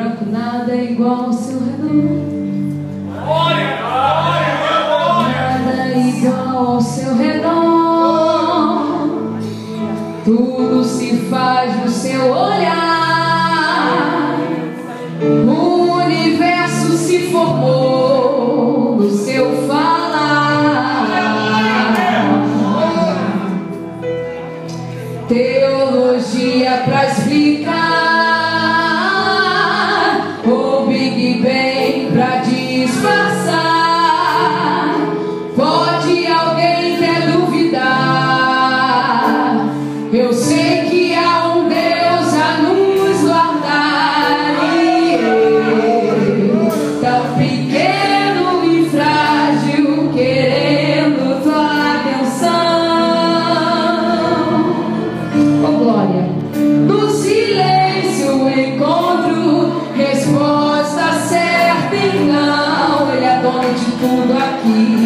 branco nada é igual ao seu redor. Nada é igual ao seu redor. Tudo se faz no seu olhar. O universo se formou de bem pra disfarçar. aqui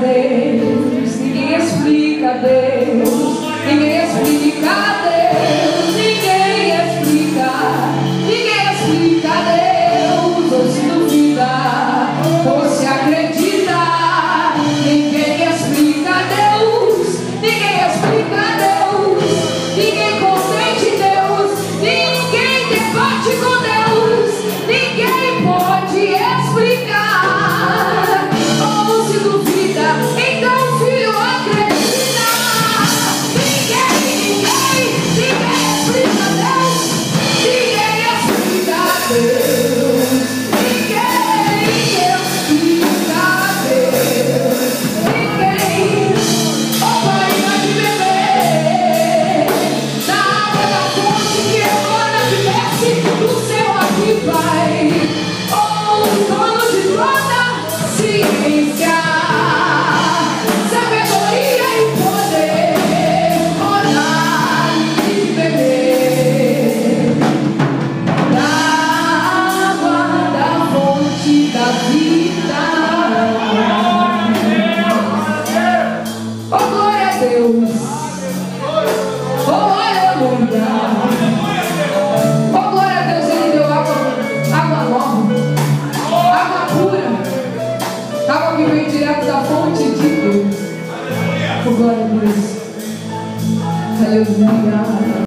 Deus, ninguém explica Deus, ninguém glória a Deus. Aleluia.